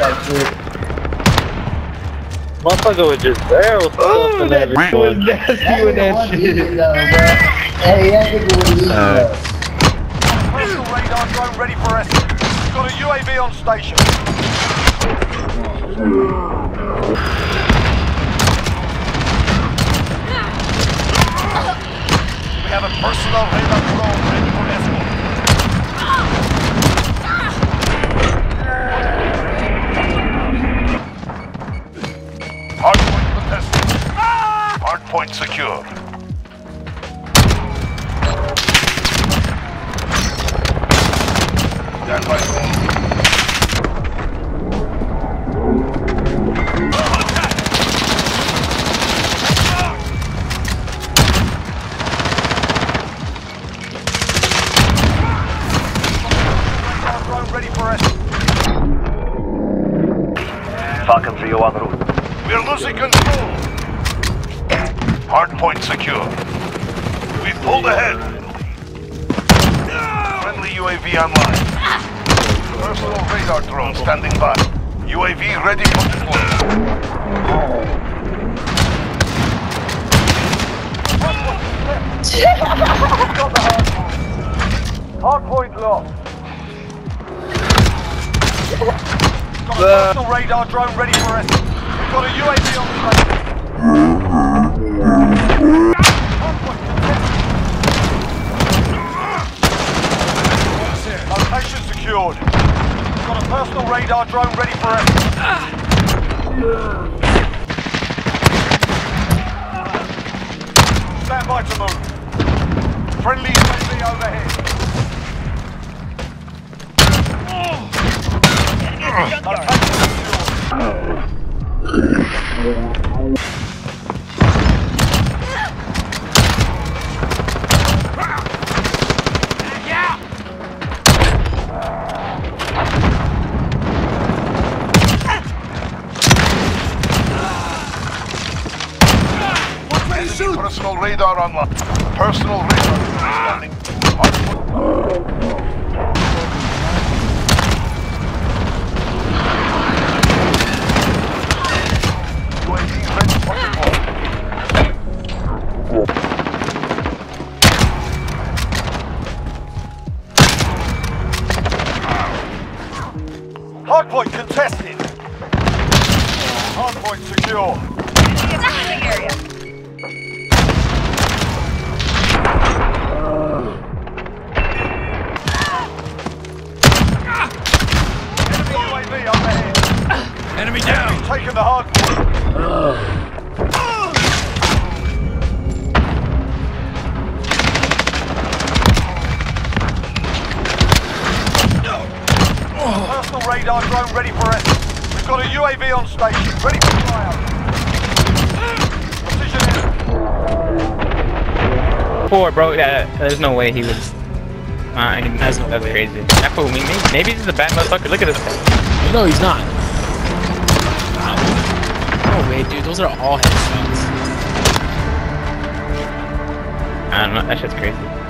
that shit. Motherfucker was just barrel stuff and that everything. was nasty with that shit. Hey, that nigga was eating Alright. though. Radar drone ready for escort. We've got a UAV on station. We have a personal radar drone ready for escort. Hardpoint secure. Stand by. Radar drone ready for escort. Falcon 301 route. We're losing control. Hardpoint secure. We pulled ahead. Friendly UAV online. Personal radar drone standing by. UAV ready for deployment. Hardpoint lost. Got a personal radar drone ready for us. We've got a UAV on station. Location secured. Got a personal radar drone ready for us. Stand by to move. Friendly UAV overhead. Location secured. Enemy Personal radar online. Personal radar standing. Hardpoint. UAV ready for deployment. Hardpoint contested. Hardpoint secure. Enemy Enemy. Taking the hard. Personal radar drone ready for us. We've got a UAV on station, ready for fire. Precision in. Four, bro. Yeah, there's no way he was. Uh, he- that's that's crazy. That fool, maybe, maybe he's a bad motherfucker. Look at this. guy. No, he's not. Those are all headshots. I don't know. That shit's crazy.